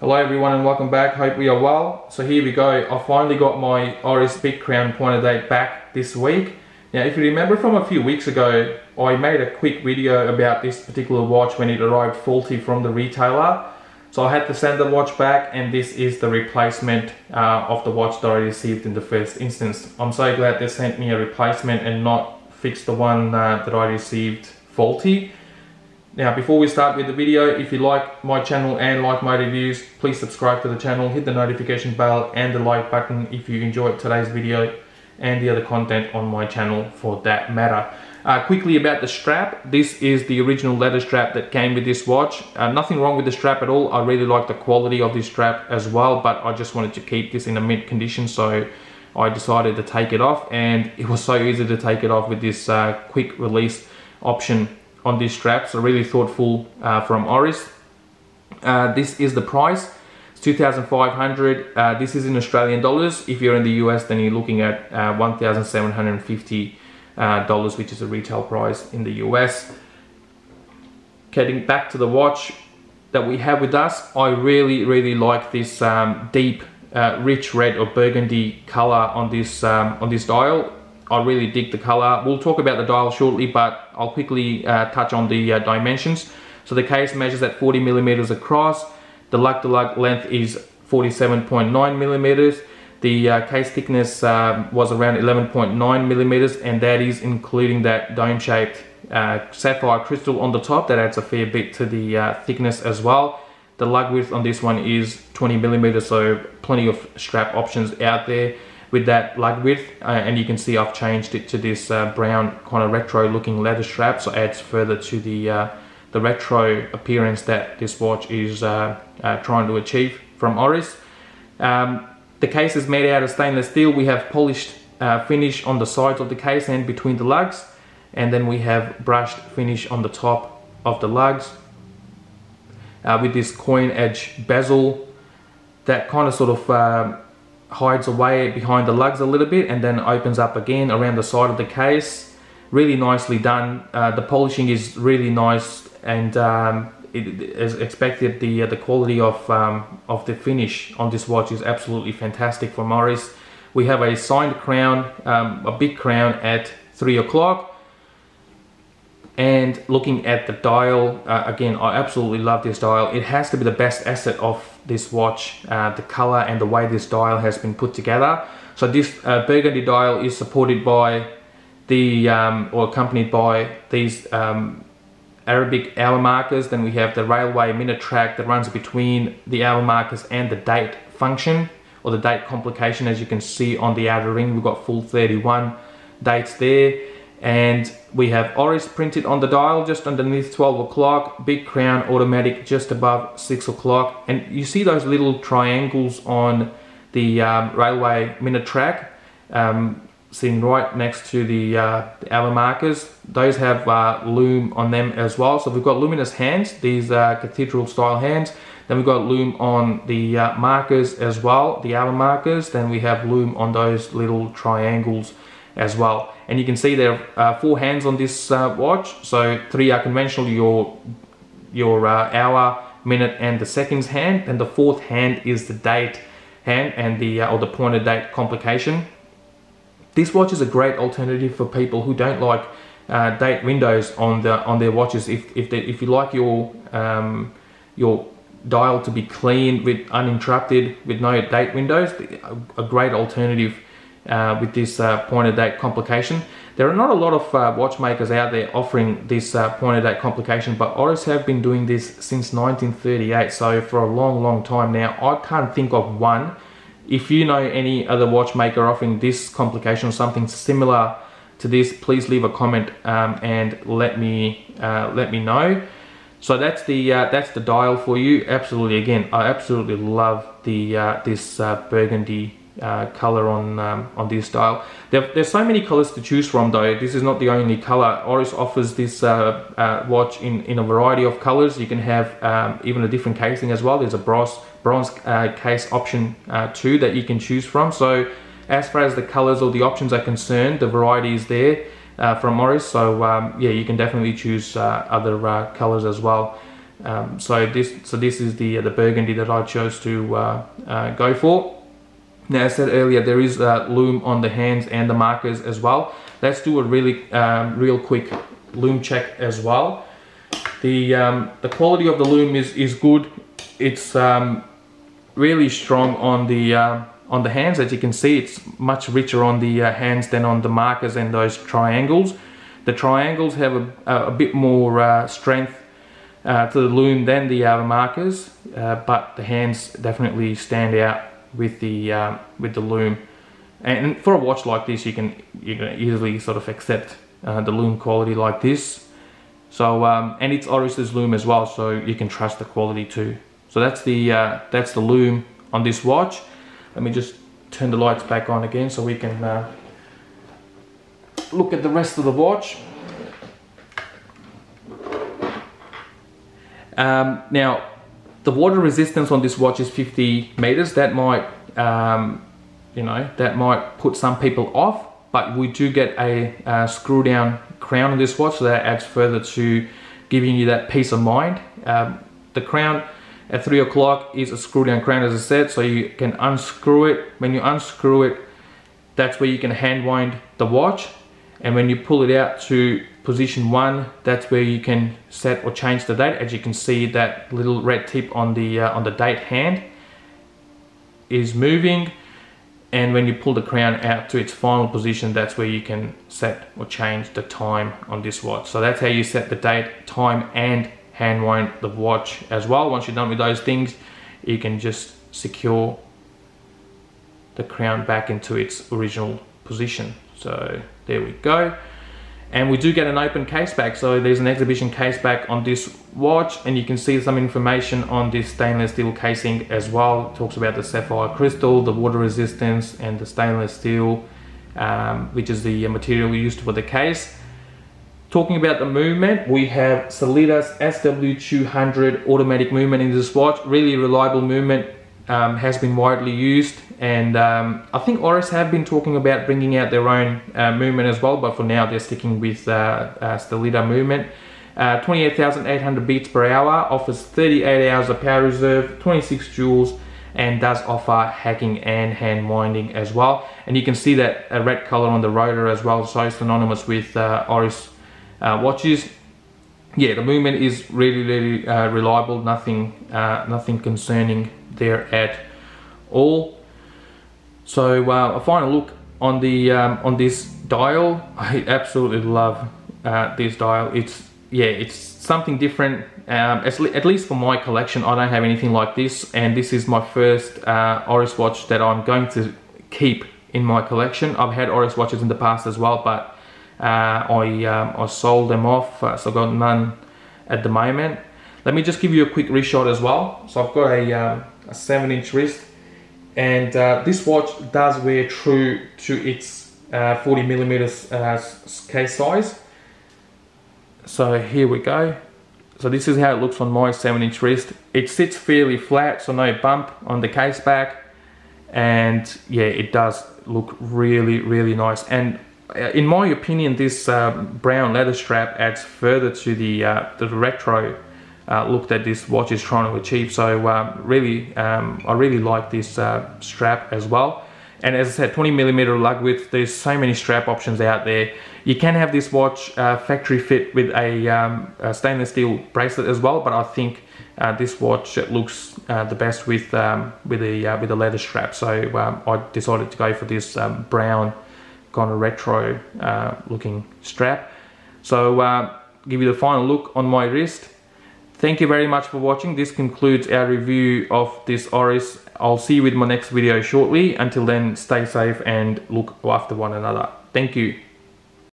Hello everyone and welcome back, hope we are well. So here we go, I finally got my Oris Big Crown pointer date back this week. Now if you remember from a few weeks ago, I made a quick video about this particular watch when it arrived faulty from the retailer. So I had to send the watch back and this is the replacement uh, of the watch that I received in the first instance. I'm so glad they sent me a replacement and not fixed the one uh, that I received faulty. Now before we start with the video, if you like my channel and like my reviews, please subscribe to the channel, hit the notification bell and the like button if you enjoyed today's video and the other content on my channel for that matter. Uh, quickly about the strap, this is the original leather strap that came with this watch. Uh, nothing wrong with the strap at all, I really like the quality of this strap as well, but I just wanted to keep this in a mint condition so I decided to take it off and it was so easy to take it off with this uh, quick release option on these straps are really thoughtful uh, from Oris. Uh, this is the price. It's 2,500. Uh, this is in Australian dollars. If you're in the US, then you're looking at uh, 1,750 uh, dollars, which is a retail price in the US. Getting back to the watch that we have with us, I really, really like this um, deep, uh, rich red or burgundy color on this um, on this dial. I really dig the color. We'll talk about the dial shortly, but I'll quickly uh, touch on the uh, dimensions. So the case measures at 40 millimeters across. The lug to lug length is 47.9 millimeters. The uh, case thickness um, was around 11.9 millimeters, and that is including that dome shaped uh, sapphire crystal on the top. That adds a fair bit to the uh, thickness as well. The lug width on this one is 20 millimeters, so plenty of strap options out there with that lug width uh, and you can see I've changed it to this uh, brown kind of retro looking leather strap so adds further to the uh, the retro appearance that this watch is uh, uh, trying to achieve from Oris. Um, the case is made out of stainless steel. We have polished uh, finish on the sides of the case and between the lugs and then we have brushed finish on the top of the lugs with this coin edge bezel that kind of sort of um, hides away behind the lugs a little bit and then opens up again around the side of the case. Really nicely done. Uh, the polishing is really nice and um, it is expected the uh, the quality of um, of the finish on this watch is absolutely fantastic for Oris we have a signed crown um, a big crown at three o'clock. And looking at the dial uh, again I absolutely love this dial. It has to be the best asset of this watch, uh, the color and the way this dial has been put together. So this uh, burgundy dial is supported by the, um, or accompanied by these um, Arabic hour markers. Then we have the railway minute track that runs between the hour markers and the date function or the date complication. As you can see on the outer ring, we've got full 31 dates there and we have Oris printed on the dial just underneath 12 o'clock, big crown automatic just above 6 o'clock and you see those little triangles on the um, railway minute track um, sitting right next to the, uh, the hour markers. Those have uh, lume on them as well. So we've got luminous hands, these uh, cathedral style hands. Then we've got lume on the uh, markers as well, the hour markers. Then we have lume on those little triangles as well. And you can see there are four hands on this uh, watch. So three are conventional, your, your uh, hour, minute and the seconds hand. And the fourth hand is the date hand and the, uh, or the pointer date complication. This watch is a great alternative for people who don't like uh, date windows on the on their watches. If if, they, if you like your um, your dial to be clean with uninterrupted with no date windows, a great alternative uh, with this uh, pointer date complication. There are not a lot of uh, watchmakers out there offering this uh, pointer date complication, but Oris have been doing this since 1938, so for a long, long time now. I can't think of one. If you know any other watchmaker offering this complication or something similar to this, please leave a comment um, and let me uh, let me know. So that's the uh, that's the dial for you. Absolutely, again, I absolutely love the this burgundy uh, color on um, on this style. There, there's so many colors to choose from though. This is not the only color. Oris offers this uh, uh, watch in, in a variety of colors. You can have um, even a different casing as well. There's a bronze, bronze uh, case option uh, too that you can choose from. So as far as the colors or the options are concerned, the variety is there from Oris. So um, yeah, you can definitely choose other colors as well. Um, so this so this is the the burgundy that I chose to uh, uh, go for. Now, I said earlier, there is a lume on the hands and the markers as well. Let's do a really um, real quick lume check as well. The um, the quality of the lume is is good. It's um, really strong on the uh, on the hands. As you can see, it's much richer on the uh, hands than on the markers and those triangles. The triangles have a, a bit more uh, strength uh, to the lume than the other markers, uh, but the hands definitely stand out with the um, with the lume. And for a watch like this, you can you can easily sort of accept uh, the lume quality like this. So um, and it's Oris's lume as well, so you can trust the quality too. So that's the uh, that's the lume on this watch. Let me just turn the lights back on again so we can uh, look at the rest of the watch. Um, now, the water resistance on this watch is 50 meters. That might, um, you know, that might put some people off, but we do get a, a, screw down crown on this watch, so that adds further to giving you that peace of mind. Um, the crown at three o'clock is a screw down crown, as I said, so you can unscrew it. When you unscrew it, that's where you can hand wind the watch. And when you pull it out to position one, that's where you can set or change the date. As you can see, that little red tip on the uh, on the date hand is moving. And when you pull the crown out to its final position, that's where you can set or change the time on this watch. So that's how you set the date, time, and hand wind the watch as well. Once you're done with those things, you can just secure the crown back into its original position. So there we go. And we do get an open case back. So there's an exhibition case back on this watch and you can see some information on this stainless steel casing as well. It talks about the sapphire crystal, the water resistance and the stainless steel, um, which is the material used for the case. Talking about the movement, we have Sellita's SW200 automatic movement in this watch. Really reliable movement, um, has been widely used. And um, I think Oris have been talking about bringing out their own uh, movement as well, but for now they're sticking with uh, uh, movement. Uh, 28,800 beats per hour, offers 38 hours of power reserve, 26 joules, and does offer hacking and hand winding as well. And you can see that a red color on the rotor as well, so it's synonymous with uh, Oris uh, watches yeah the movement is really really uh, reliable nothing uh, nothing concerning there at all. So uh, a final look on the um, on this dial. I absolutely love uh, this dial. It's yeah it's something different. Um, at least for my collection I don't have anything like this and this is my first uh, Oris watch that I'm going to keep in my collection. I've had Oris watches in the past as well but uh, I, um, I sold them off, uh, so I've got none at the moment. Let me just give you a quick wrist shot as well. So I've got a, um, a 7 inch wrist and uh, this watch does wear true to its uh, 40 millimeters uh, case size. So here we go. So this is how it looks on my 7 inch wrist. It sits fairly flat, so no bump on the case back. And yeah, it does look really, really nice. And uh, in my opinion, this uh, brown leather strap adds further to the uh, the retro uh, look that this watch is trying to achieve. So um, really, um, I really like this uh, strap as well. And as I said, 20 millimeter lug width. There's so many strap options out there. You can have this watch uh, factory fit with a, um, a, stainless steel bracelet as well, but I think this watch looks the best with um, with a with a leather strap. So um, I decided to go for this um, brown kind of retro uh, looking strap. So uh, give you the final look on my wrist. Thank you very much for watching. This concludes our review of this Oris. I'll see you with my next video shortly. Until then, stay safe and look after one another. Thank you.